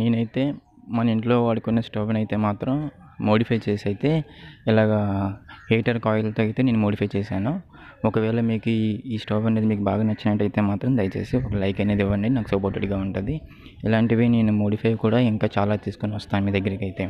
నేనైతే మన ఇంట్లో వాడుకునే స్టవ్ని అయితే మాత్రం మోడిఫై చేసి అయితే ఇలాగా హీటర్ కాయిల్తో అయితే నేను మోడిఫై చేశాను. ఒకవేళ మీకు ఈ ఈ స్టవ్ అనేది మీకు బాగా నచ్చినట్టయితే మాత్రం దయచేసి ఒక లైక్ అనేది ఇవ్వండి. నాకు సపోర్టెడ్గా ఉంటుంది. ఇలాంటివి నేను మోడిఫై కూడా ఇంకా చాలా తీసుకొని వస్తాను మీ దగ్గరికి అయితే